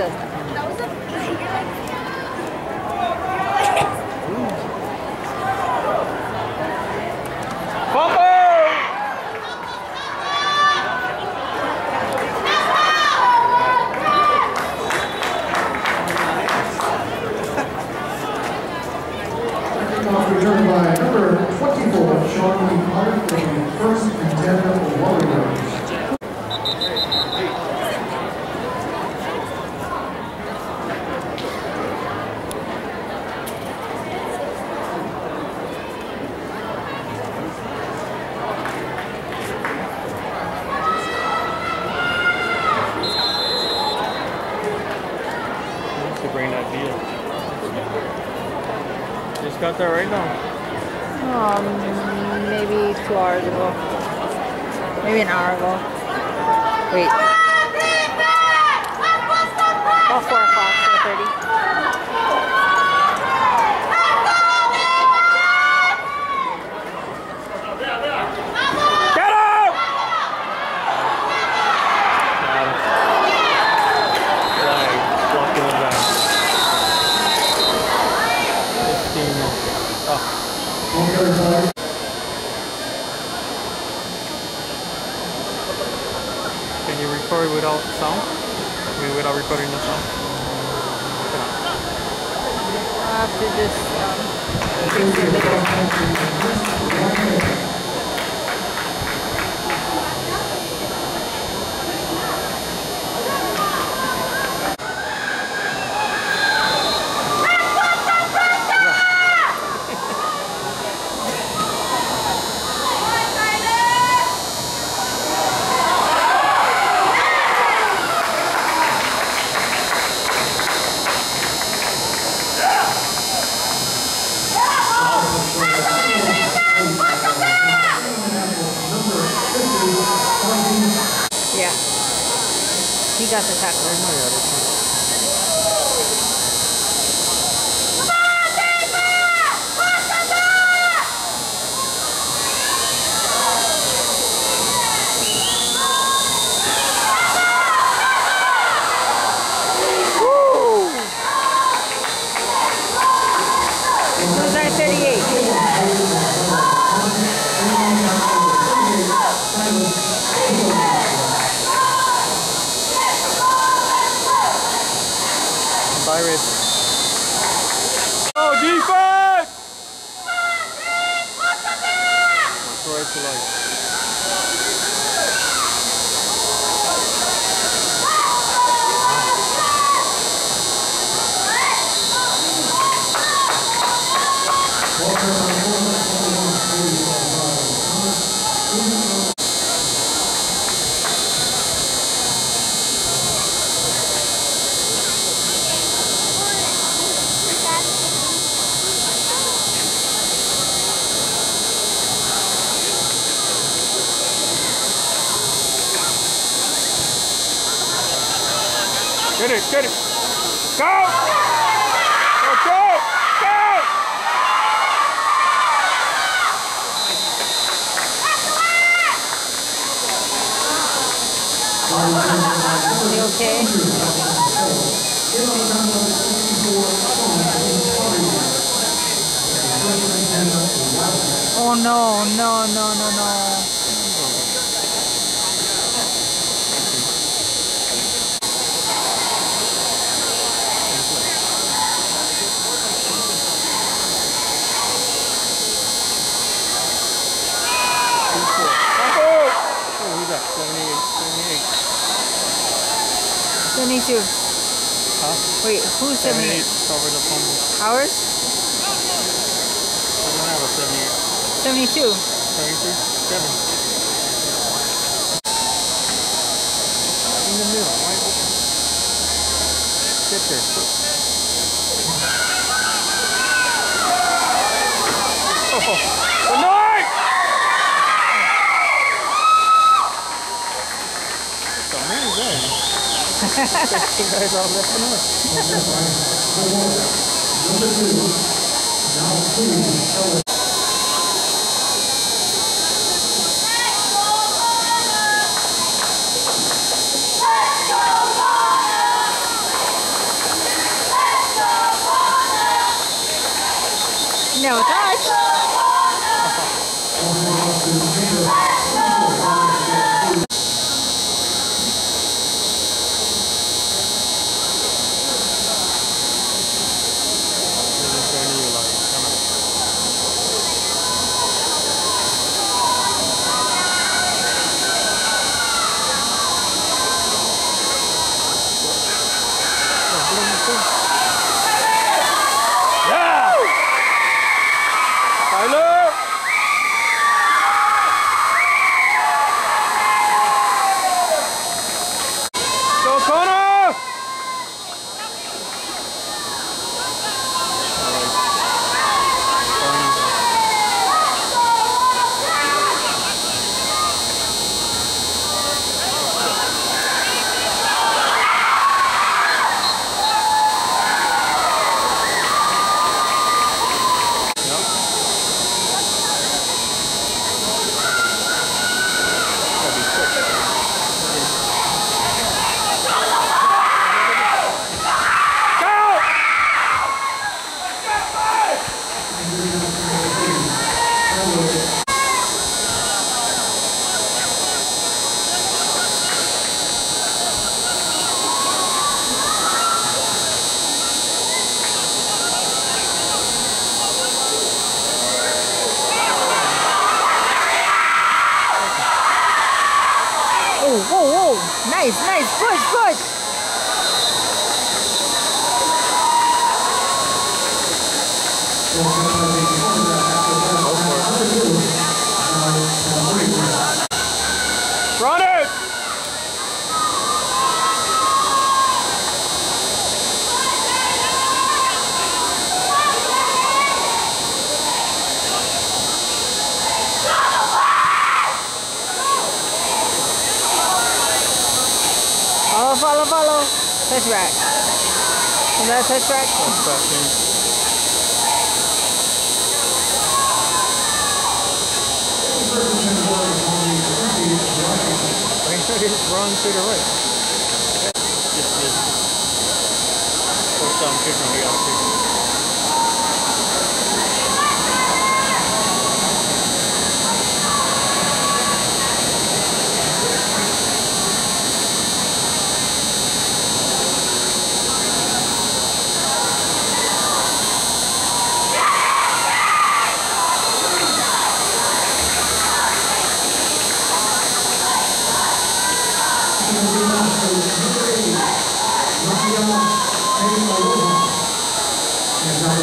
does that. there right now? Um, maybe two hours ago. Maybe an hour ago. Wait. About 4 o'clock, 4.30. can you record without sound? I mean, without recording the sound? To just um, He got the Get it, get it. Go! Go, go! Go! You okay? Oh no, no, no, no, no. Oh, who's that? 78, 72. 78. Huh? Wait, who's 78 78? covered the fumble. Ours? I don't have a 78. 72. 73? 7. In the middle. Why? Get there. Oh, good night! What the that? you guys all left Follow, follow, follow. Touch back. Is that a touch back? That's that thing. I think it's run to the right. Just, just. Or some kicking the other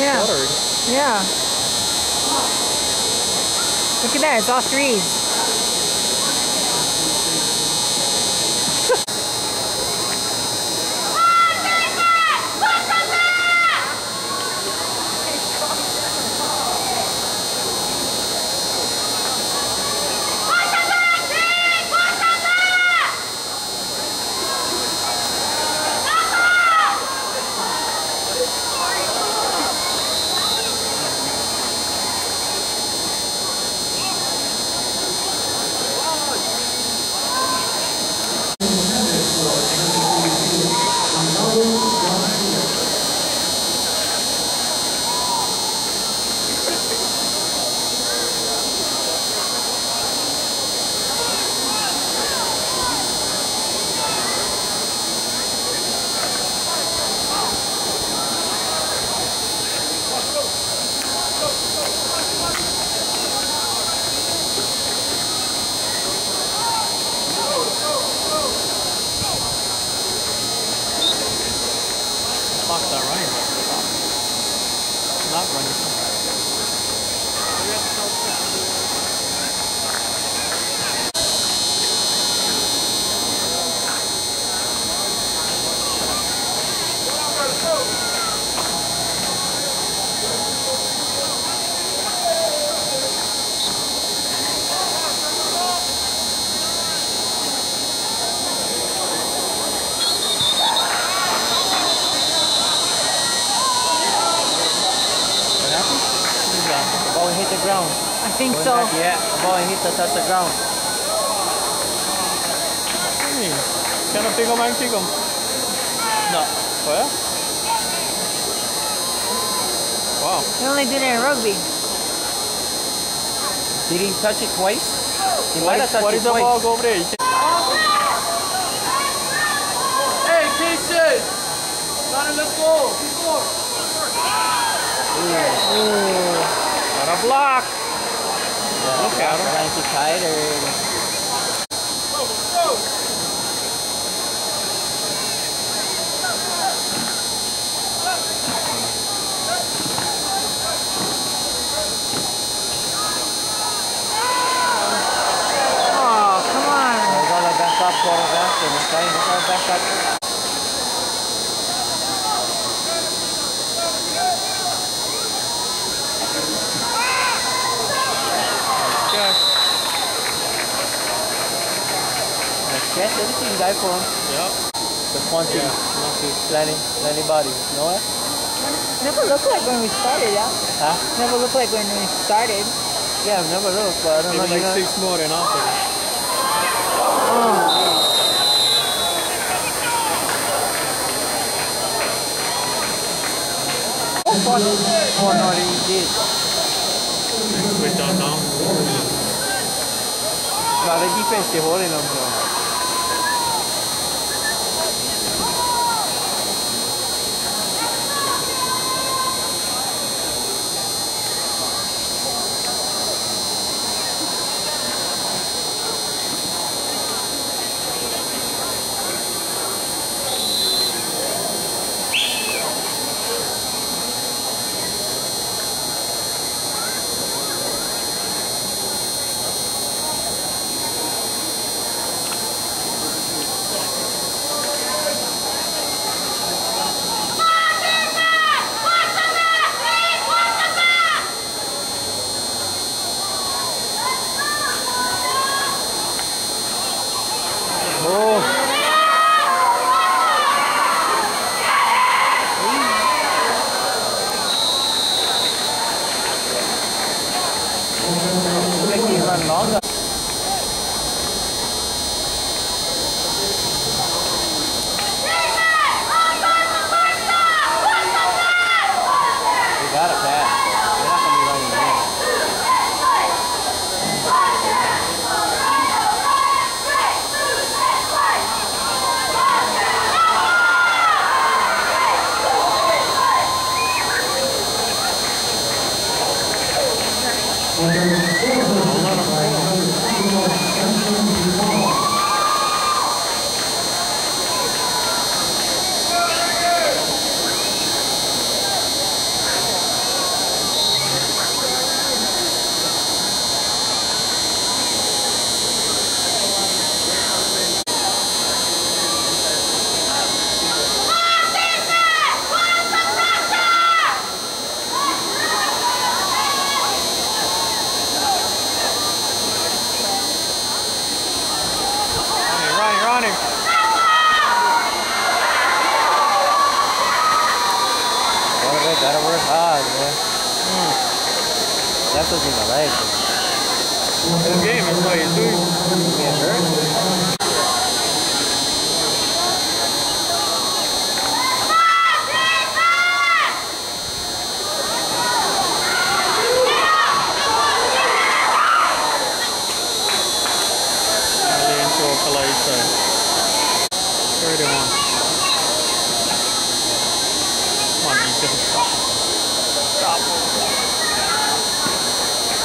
Yeah. fluttered. Yeah. Look at that. It's all threes. stop, start running. Stop. Stop running. Think Going so. back, yeah, the ball hit the touch the ground. What do you mean? Kan de tycka om en tycka om? No. Oh, Får jag? Wow. We only did it in rugby. Did he touch it twice? He What might have is, touched what it is the twice. ball go over there? Hey, patience! Gotta let go. Keep going. Got a block. Look at him. Trying to tighter. Go, go. Oh, come on. Nagala back up, quarterback, and it's trying to go back up. Okay. Let's everything guy for him. Yep. The quantity. Yeah. Not plenty, plenty body. You know what? Never looked like when we started, yeah? Huh? Never looked like when we started. Yeah, I've never looked, but I don't Maybe know. like you know, six more than after. Oh no, he did. We don't know. No, the defense they holding him. Bro. That was in the leg. Whole game is what he's doing. Get hurt. Early into a collision. 31. Come on, Ethan. Stop.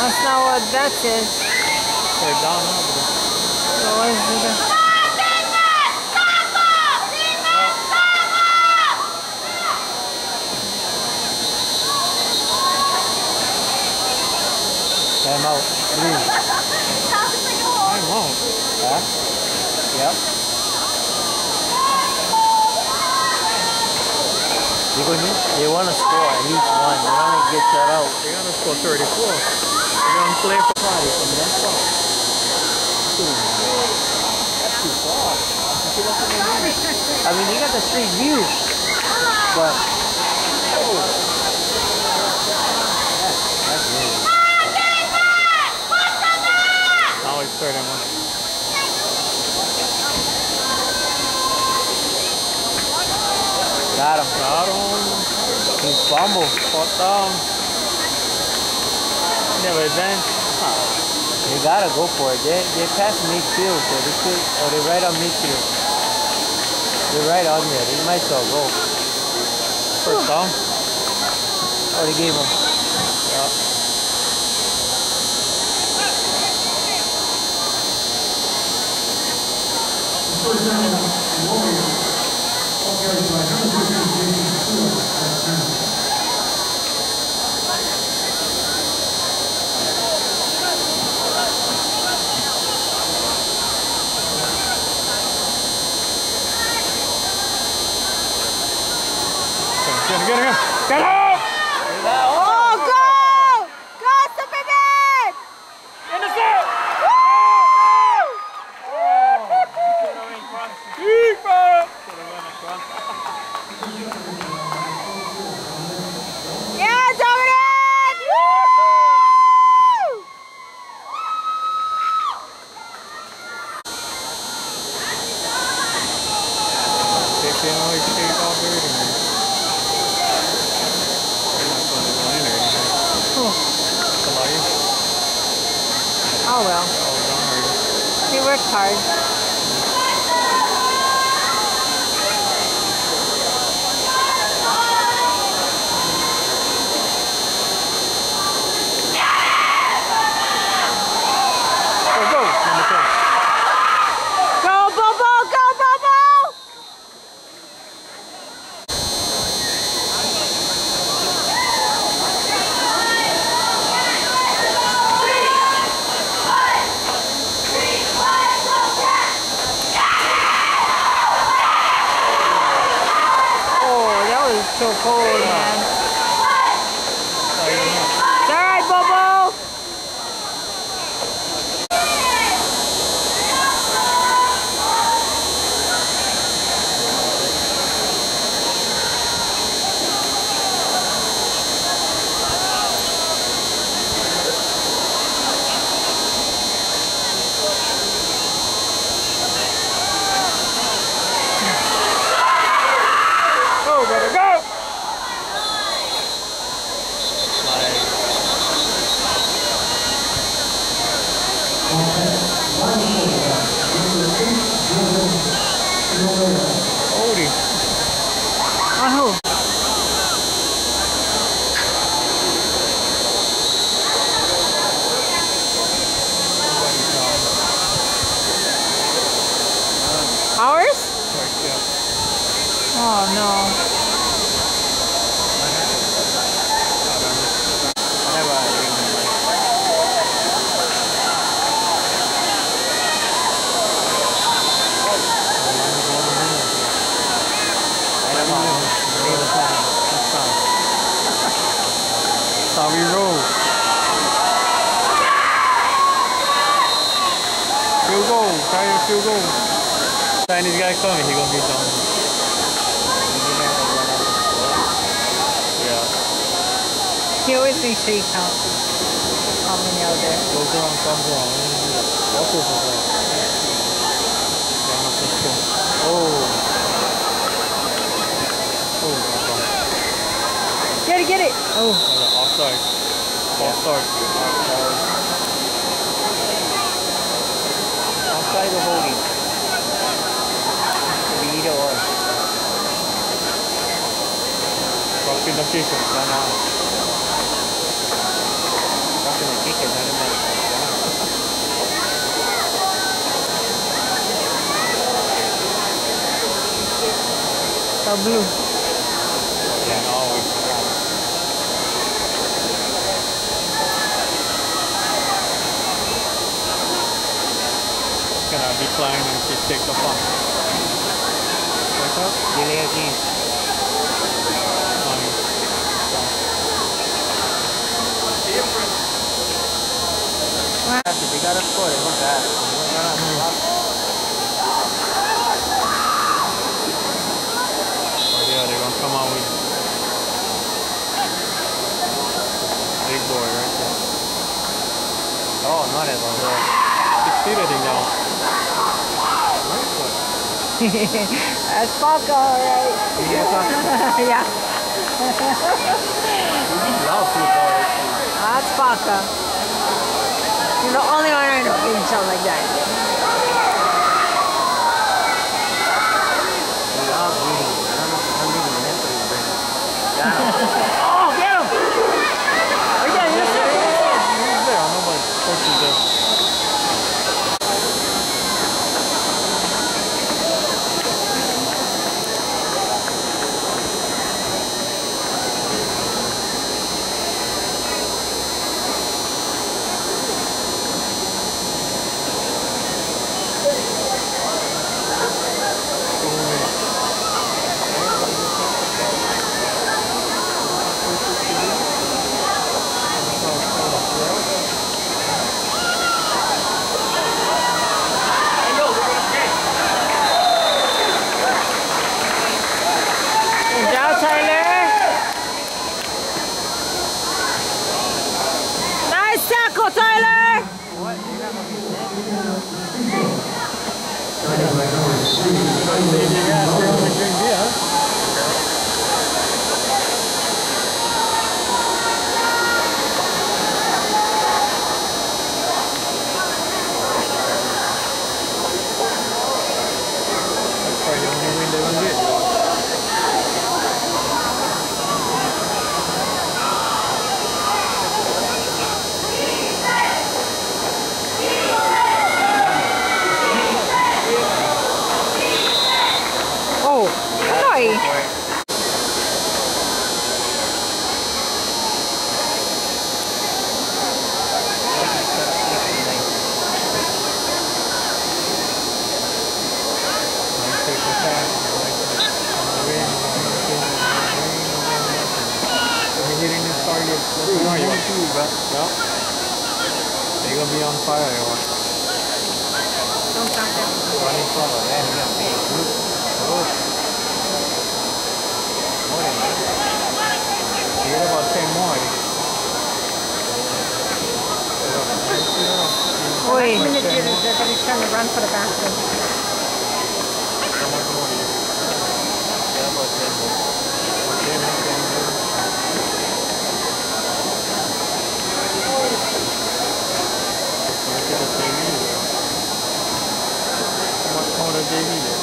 That's not what that says. They're down now, bro. So what is it? Time out. Blue. Time out. Huh? Yep. You go need, they want to score at least one. They don't want to get that out. They gotta score 34. They're gonna play for Party from that far. That's too far. I mean, you got the street view, but oh, that's that's really. now third and one. Got him. Got him. He fumbled. Fourth down. Never advanced. They gotta go for it. They they passed midfield, so they could, or they right on midfield. They're right on there. They might as well go. First down. Oh, they gave him. Yeah. First down, Get him, get him, That's how we roll. Field goal. Try your field goal. Chinese guy coming, he gonna be done. Yeah. He always makes sure you count how many out there. Goes around, comes around. What is it? San Oh. Oh, my God. Get it, get it! Oh, Oh, offside. Offside. Outside the holding. Could be either or. Rocking the kick. Come on. Rocking the kick is not a matter. the blue. Yeah, always. Line and just take the fun. What's up? Um, Si te got a score, it's not bad. It's not bad. oh yeah, they're gonna come out with big boy right there. Oh, not at all. Six feet I think now. That's Paco, alright. yeah, Love football. that's Paco. You're the only one I know being something like that. We're hitting this target. You. Yeah. They're gonna be on fire. Don't. Running forward. Yeah. More than that. You get about 10 more. Wait. minute they're, they're going to trying to run for the basket. How much more do you Yeah, about 10 more. 10 more, 10 more. Look at the JV there. How much more the JV there?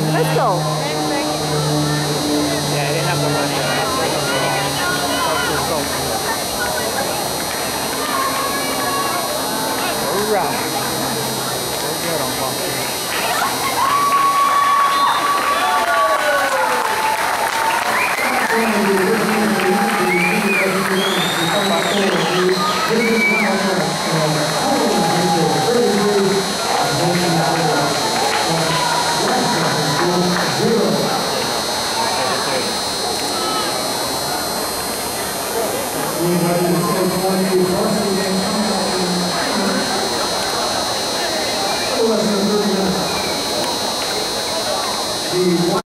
time. Let's go.